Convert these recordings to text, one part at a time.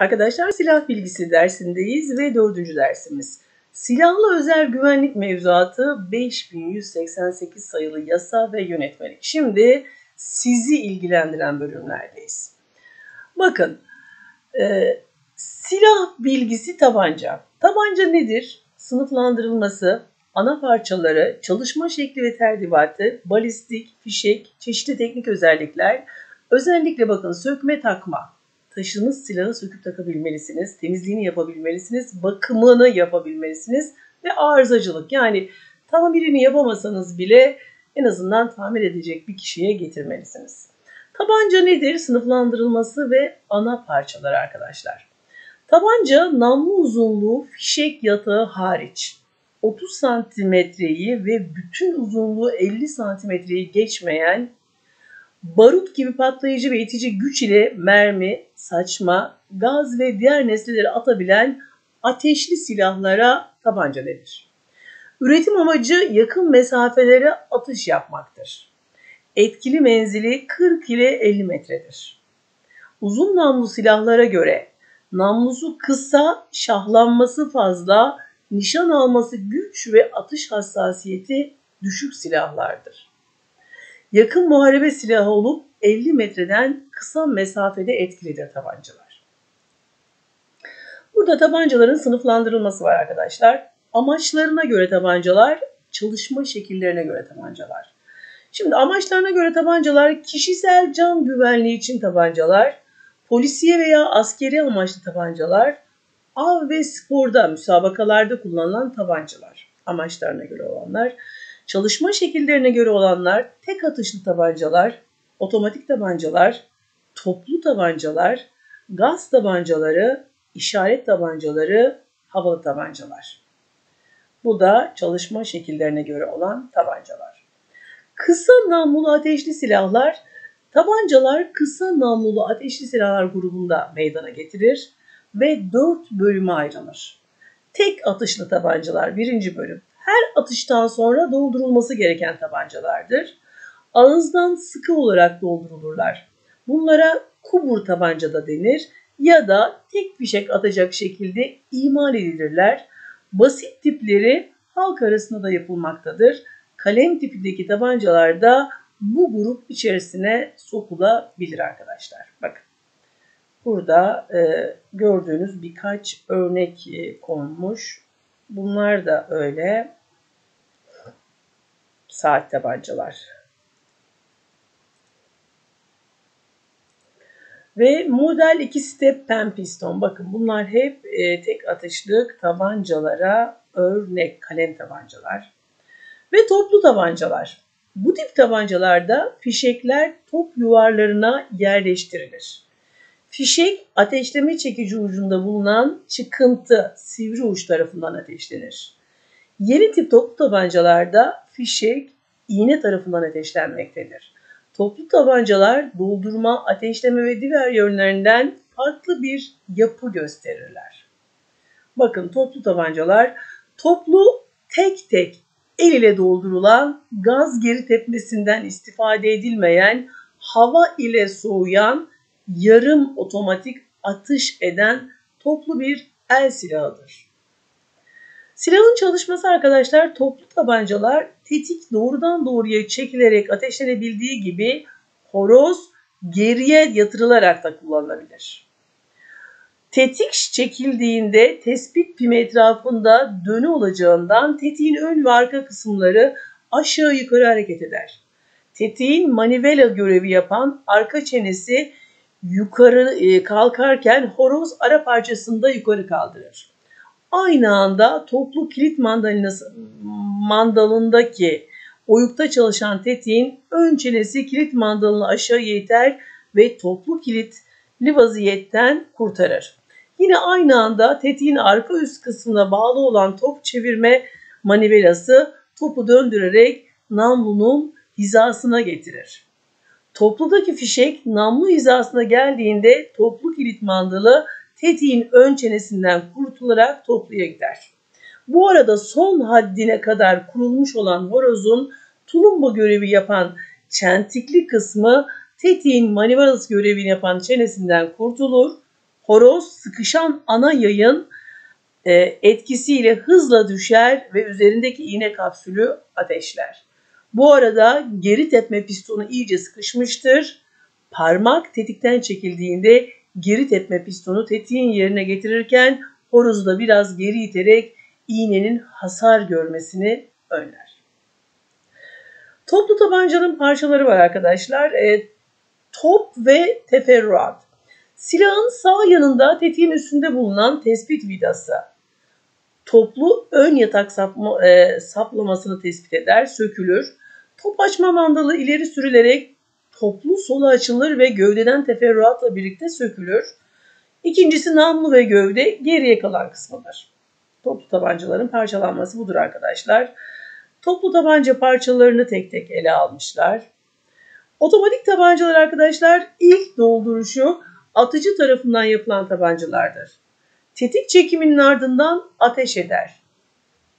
Arkadaşlar silah bilgisi dersindeyiz ve dördüncü dersimiz. Silahlı özel güvenlik mevzuatı 5188 sayılı yasa ve yönetmelik. Şimdi sizi ilgilendiren bölümlerdeyiz. Bakın e, silah bilgisi tabanca. Tabanca nedir? Sınıflandırılması, ana parçaları, çalışma şekli ve terdibatı, balistik, fişek, çeşitli teknik özellikler, özellikle bakın sökme takma, taşınız silahı söküp takabilmelisiniz, temizliğini yapabilmelisiniz, bakımını yapabilmelisiniz ve arızacılık yani tamirini yapamasanız bile en azından tamir edecek bir kişiye getirmelisiniz. Tabanca nedir? Sınıflandırılması ve ana parçalar arkadaşlar. Tabanca namlu uzunluğu fişek yatağı hariç 30 santimetreyi ve bütün uzunluğu 50 santimetreyi geçmeyen barut gibi patlayıcı ve itici güç ile mermi, saçma, gaz ve diğer nesneleri atabilen ateşli silahlara tabanca denir. Üretim amacı yakın mesafelere atış yapmaktır. Etkili menzili 40 ile 50 metredir. Uzun namlu silahlara göre namlusu kısa, şahlanması fazla, nişan alması güç ve atış hassasiyeti düşük silahlardır. Yakın muharebe silahı olup 50 metreden kısa mesafede etkilidir tabancalar. Burada tabancaların sınıflandırılması var arkadaşlar. Amaçlarına göre tabancalar, çalışma şekillerine göre tabancalar. Şimdi amaçlarına göre tabancalar kişisel can güvenliği için tabancalar, polisiye veya askeri amaçlı tabancalar, av ve sporda, müsabakalarda kullanılan tabancalar. Amaçlarına göre olanlar. Çalışma şekillerine göre olanlar tek atışlı tabancalar, otomatik tabancalar, toplu tabancalar, gaz tabancaları, işaret tabancaları, havalı tabancalar. Bu da çalışma şekillerine göre olan tabancalar. Kısa namlulu ateşli silahlar, tabancalar kısa namlulu ateşli silahlar grubunda meydana getirir ve dört bölüme ayrılır. Tek atışlı tabancalar birinci bölüm. Her atıştan sonra doldurulması gereken tabancalardır. Ağızdan sıkı olarak doldurulurlar. Bunlara kubur tabanca da denir ya da tek fişek atacak şekilde imal edilirler. Basit tipleri halk arasında da yapılmaktadır. Kalem tipindeki tabancalar da bu grup içerisine sokulabilir arkadaşlar. Bakın. Burada e, gördüğünüz birkaç örnek e, konmuş. Bunlar da öyle. Saat tabancalar. Ve model 2 step pen piston. Bakın bunlar hep e, tek atışlık tabancalara örnek kalem tabancalar. Ve toplu tabancalar. Bu tip tabancalarda fişekler top yuvarlarına yerleştirilir. Fişek ateşleme çekici ucunda bulunan çıkıntı sivri uç tarafından ateşlenir. Yeni tip toplu tabancalarda fişek iğne tarafından ateşlenmektedir. Toplu tabancalar doldurma, ateşleme ve diğer yönlerinden farklı bir yapı gösterirler. Bakın toplu tabancalar toplu tek tek el ile doldurulan gaz geri tepmesinden istifade edilmeyen hava ile soğuyan yarım otomatik atış eden toplu bir el silahıdır. Silahın çalışması arkadaşlar toplu tabancalar tetik doğrudan doğruya çekilerek ateşlenebildiği gibi horoz geriye yatırılarak da kullanılabilir. Tetik çekildiğinde tespit pimi etrafında dönü olacağından tetiğin ön ve arka kısımları aşağı yukarı hareket eder. Tetiğin manivela görevi yapan arka çenesi yukarı e, kalkarken horoz ara parçasında yukarı kaldırır. Aynı anda toplu kilit mandalinası mandalındaki oyukta çalışan tetiğin ön çenesi kilit mandalını aşağıya iter ve toplu kilitli vaziyetten kurtarır. Yine aynı anda tetiğin arka üst kısmına bağlı olan top çevirme manivelası topu döndürerek namlunun hizasına getirir. Topludaki fişek namlu hizasına geldiğinde toplu kilit mandalı tetiğin ön çenesinden kurtularak topluya gider. Bu arada son haddine kadar kurulmuş olan horozun tulumba görevi yapan çentikli kısmı tetiğin manivalas görevini yapan çenesinden kurtulur. horoz sıkışan ana yayın e, etkisiyle hızla düşer ve üzerindeki iğne kapsülü ateşler. Bu arada geri tepme pistonu iyice sıkışmıştır. Parmak tetikten çekildiğinde geri tepme pistonu tetiğin yerine getirirken horozu da biraz geri iterek iğnenin hasar görmesini önler. Toplu tabancanın parçaları var arkadaşlar. E, top ve teferruat. Silahın sağ yanında tetiğin üstünde bulunan tespit vidası. Toplu ön yatak sapma, e, saplamasını tespit eder, sökülür. Top açma mandalı ileri sürülerek toplu sola açılır ve gövdeden teferruatla birlikte sökülür. İkincisi namlu ve gövde geriye kalan kısmıdır. Toplu tabancaların parçalanması budur arkadaşlar. Toplu tabanca parçalarını tek tek ele almışlar. Otomatik tabancalar arkadaşlar ilk dolduruşu atıcı tarafından yapılan tabancalardır. Tetik çekiminin ardından ateş eder.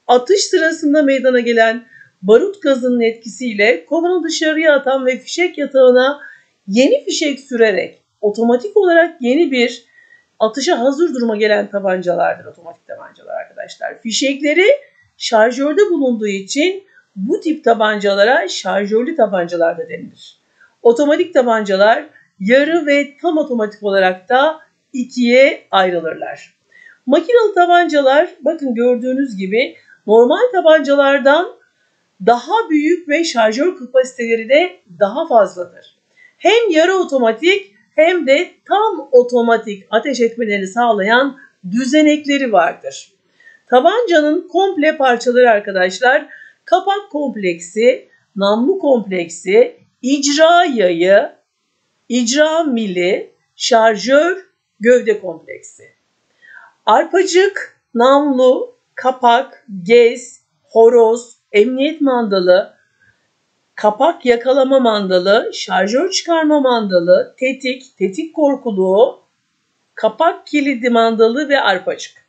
Atış sırasında meydana gelen barut gazının etkisiyle kovanı dışarıya atan ve fişek yatağına yeni fişek sürerek otomatik olarak yeni bir atışa hazır duruma gelen tabancalardır otomatik tabancalar arkadaşlar. Fişekleri şarjörde bulunduğu için bu tip tabancalara şarjörlü tabancalar da denilir. Otomatik tabancalar yarı ve tam otomatik olarak da ikiye ayrılırlar. Makinalı tabancalar bakın gördüğünüz gibi normal tabancalardan daha büyük ve şarjör kapasiteleri de daha fazladır. Hem yarı otomatik hem de tam otomatik ateş etmelerini sağlayan düzenekleri vardır. Tabancanın komple parçaları arkadaşlar kapak kompleksi, namlu kompleksi, icra yayı, icra mili, şarjör, gövde kompleksi. Arpacık, namlu, kapak, gez, horoz, emniyet mandalı, kapak yakalama mandalı, şarjör çıkarma mandalı, tetik, tetik korkuluğu, kapak kilidi mandalı ve arpacık.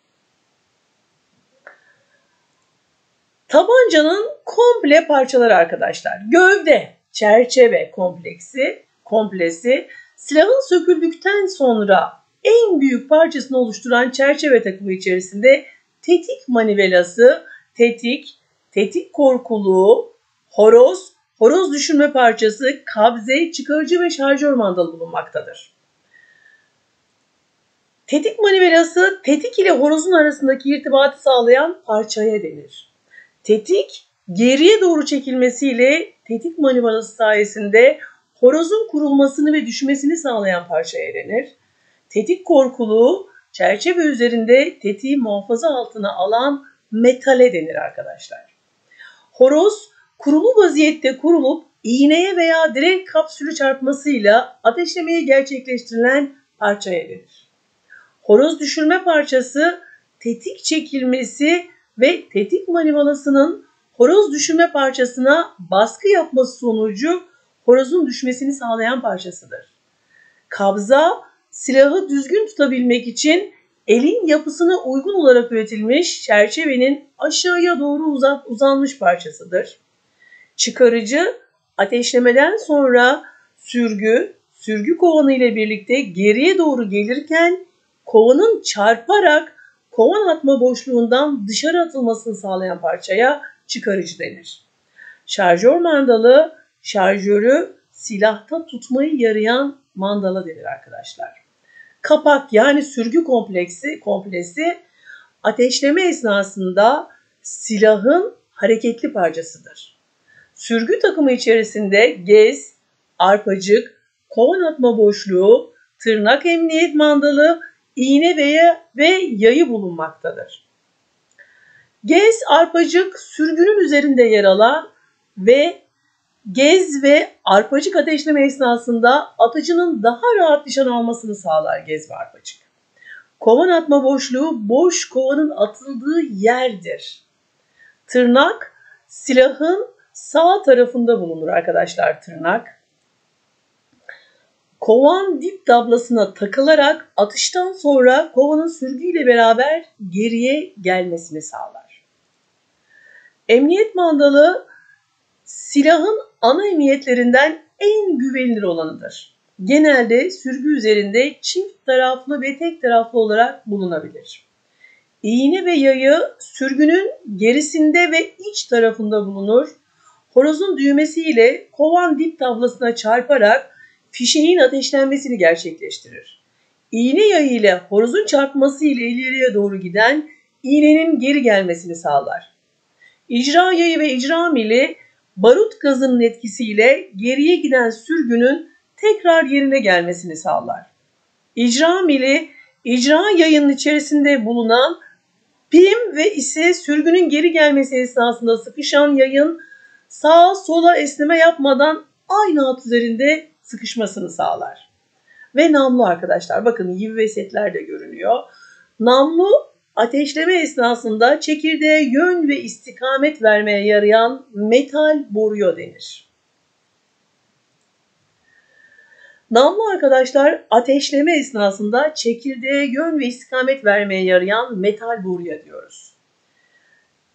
Tabancanın komple parçaları arkadaşlar. Gövde, çerçeve kompleksi, komplesi, silahın söküldükten sonra en büyük parçasını oluşturan çerçeve takımı içerisinde tetik manivelası, tetik, tetik korkuluğu, horoz, horoz düşürme parçası, kabze, çıkarıcı ve şarjör mandalı bulunmaktadır. Tetik manivelası tetik ile horozun arasındaki irtibatı sağlayan parçaya denir. Tetik geriye doğru çekilmesiyle tetik manivelası sayesinde horozun kurulmasını ve düşmesini sağlayan parçaya denir. Tetik korkuluğu çerçeve üzerinde tetiği muhafaza altına alan metale denir arkadaşlar. Horoz kurulu vaziyette kurulup iğneye veya direkt kapsülü çarpmasıyla ateşlemeyi gerçekleştirilen parçaya denir. Horoz düşürme parçası tetik çekilmesi ve tetik manivalasının horoz düşürme parçasına baskı yapması sonucu horozun düşmesini sağlayan parçasıdır. Kabza silahı düzgün tutabilmek için elin yapısına uygun olarak üretilmiş çerçevenin aşağıya doğru uzat, uzanmış parçasıdır. Çıkarıcı ateşlemeden sonra sürgü, sürgü kovanı ile birlikte geriye doğru gelirken kovanın çarparak kovan atma boşluğundan dışarı atılmasını sağlayan parçaya çıkarıcı denir. Şarjör mandalı, şarjörü silahta tutmayı yarayan mandala denir arkadaşlar. Kapak yani sürgü kompleksi komplesi ateşleme esnasında silahın hareketli parçasıdır. Sürgü takımı içerisinde gez, arpacık, kovan atma boşluğu, tırnak emniyet mandalı, iğne veya ve yayı bulunmaktadır. Gez, arpacık sürgünün üzerinde yer alan ve gez ve arpacık ateşleme esnasında atıcının daha rahat nişan almasını sağlar gez ve arpacık. Kovan atma boşluğu boş kovanın atıldığı yerdir. Tırnak silahın sağ tarafında bulunur arkadaşlar tırnak. Kovan dip tablasına takılarak atıştan sonra kovanın sürgüyle beraber geriye gelmesini sağlar. Emniyet mandalı silahın ana emiyetlerinden en güvenilir olanıdır. genelde sürgü üzerinde çift taraflı ve tek taraflı olarak bulunabilir. İğne ve yayı sürgünün gerisinde ve iç tarafında bulunur. Horozun düğmesiyle kovan dip tablasına çarparak fişeğin ateşlenmesini gerçekleştirir. İğne yayı ile horozun çarpması ile ileriye doğru giden iğnenin geri gelmesini sağlar. İcra yayı ve icra mili barut gazının etkisiyle geriye giden sürgünün tekrar yerine gelmesini sağlar. İcra mili icra yayının içerisinde bulunan pim ve ise sürgünün geri gelmesi esnasında sıkışan yayın sağa sola esneme yapmadan aynı hat üzerinde sıkışmasını sağlar. Ve namlu arkadaşlar bakın yiv ve setler de görünüyor. Namlu ateşleme esnasında çekirdeğe yön ve istikamet vermeye yarayan metal boruya denir. Namlu arkadaşlar ateşleme esnasında çekirdeğe yön ve istikamet vermeye yarayan metal boruya diyoruz.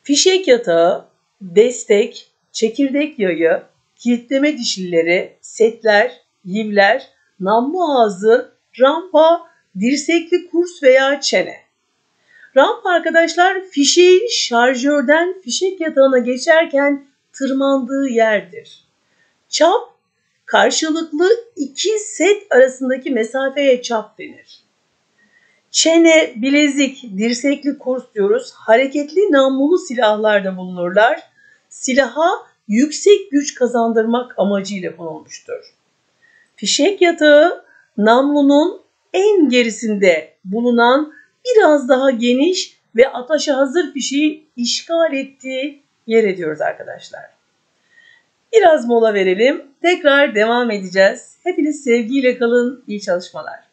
Fişek yatağı, destek, çekirdek yayı, kilitleme dişlileri, setler, yivler, namlu ağzı, rampa, dirsekli kurs veya çene. Rampa arkadaşlar fişeğin şarjörden fişek yatağına geçerken tırmandığı yerdir. Çap karşılıklı iki set arasındaki mesafeye çap denir. Çene, bilezik, dirsekli kurs diyoruz. Hareketli namlulu silahlarda bulunurlar. Silaha yüksek güç kazandırmak amacıyla konulmuştur. Fişek yatağı namlunun en gerisinde bulunan biraz daha geniş ve ataşa hazır fişeği işgal ettiği yer ediyoruz arkadaşlar. Biraz mola verelim. Tekrar devam edeceğiz. Hepiniz sevgiyle kalın. İyi çalışmalar.